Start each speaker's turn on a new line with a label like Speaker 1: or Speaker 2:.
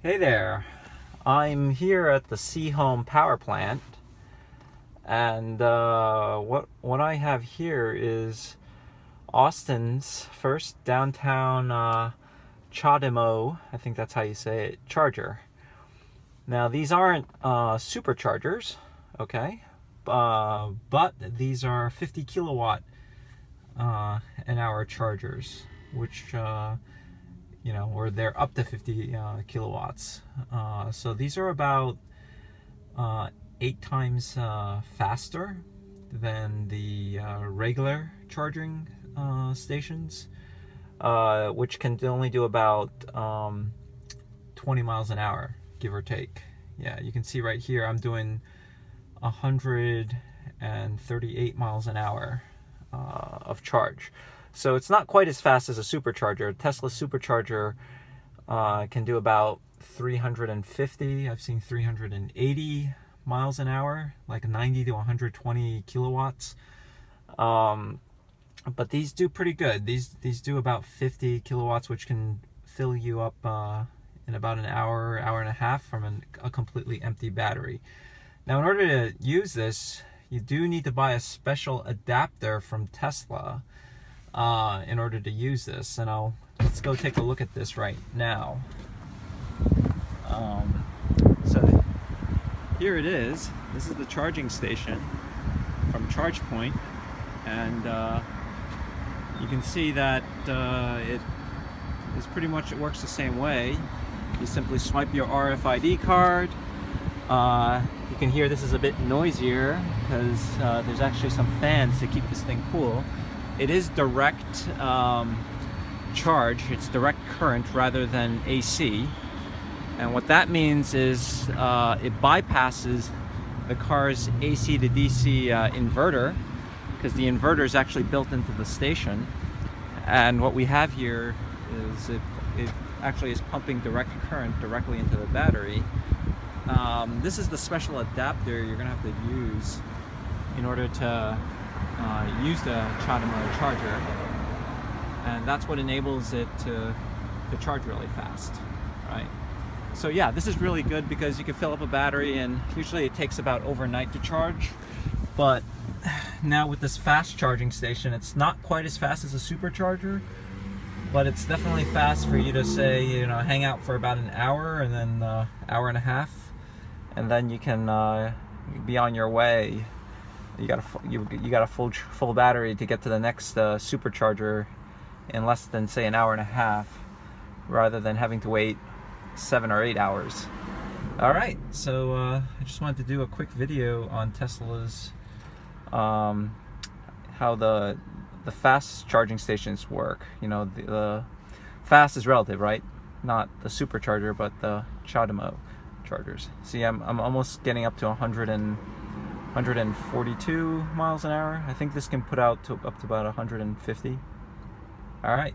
Speaker 1: Hey there. I'm here at the Seaholm Power Plant, and uh, what what I have here is Austin's first downtown uh, CHAdeMO, I think that's how you say it, charger. Now these aren't uh, superchargers, okay, uh, but these are 50 kilowatt uh, an hour chargers, which uh, you know, or they're up to 50 uh, kilowatts. Uh, so these are about uh, eight times uh, faster than the uh, regular charging uh, stations, which can only do about um, 20 miles an hour, give or take. Yeah, you can see right here I'm doing 138 miles an hour of charge. So it's not quite as fast as a supercharger. Tesla supercharger uh, can do about 350. I've seen 380 miles an hour, like 90 to 120 kilowatts. Um, but these do pretty good. These these do about 50 kilowatts, which can fill you up uh, in about an hour, hour and a half from an, a completely empty battery. Now, in order to use this, you do need to buy a special adapter from Tesla uh, in order to use this. And I'll let's go take a look at this right now. Um, so here it is. This is the charging station from ChargePoint, and uh, you can see that uh, it is pretty much it works the same way. You simply swipe your RFID card. Uh, you can hear this is a bit noisier because uh, there's actually some fans to keep this thing cool. It is direct um, charge, it's direct current rather than AC. And what that means is uh, it bypasses the car's AC to DC uh, inverter because the inverter is actually built into the station. And what we have here is it, it actually is pumping direct current directly into the battery. Um, this is the special adapter you're going to have to use in order to uh, use the CHAdeMO charger and that's what enables it to, to charge really fast right? So yeah this is really good because you can fill up a battery and usually it takes about overnight to charge. But now with this fast charging station it's not quite as fast as a supercharger but it's definitely fast for you to say you know hang out for about an hour and then uh, hour and a half and then you can uh, be on your way you got a you, you got a full full battery to get to the next uh, supercharger in less than say an hour and a half rather than having to wait seven or eight hours. All right so uh, I just wanted to do a quick video on Tesla's um, how the the fast charging stations work. You know the, the fast is relative right? Not the supercharger but the CHAdeMO chargers. See I'm, I'm almost getting up to 100 and 142 miles an hour. I think this can put out to up to about 150. All right.